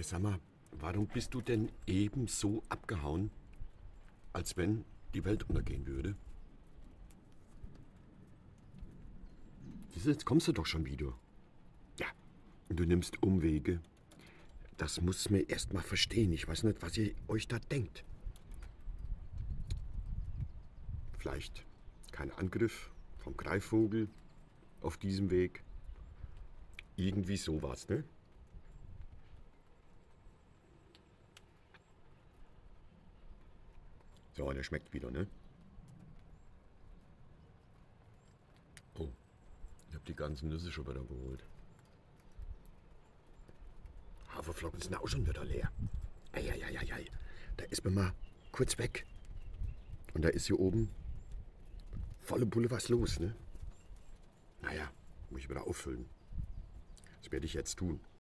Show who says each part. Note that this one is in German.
Speaker 1: Hey, sag mal, warum bist du denn eben so abgehauen, als wenn die Welt untergehen würde? Jetzt kommst du doch schon wieder. Ja, du nimmst Umwege. Das muss mir erst mal verstehen. Ich weiß nicht, was ihr euch da denkt. Vielleicht kein Angriff vom Greifvogel auf diesem Weg. Irgendwie sowas, ne? So, der schmeckt wieder, ne? Oh, ich habe die ganzen Nüsse schon wieder geholt. Haferflocken sind auch schon wieder leer. Eieieiei, da ist man mal kurz weg. Und da ist hier oben volle Bulle was los, ne? Naja, muss ich wieder auffüllen. Das werde ich jetzt tun.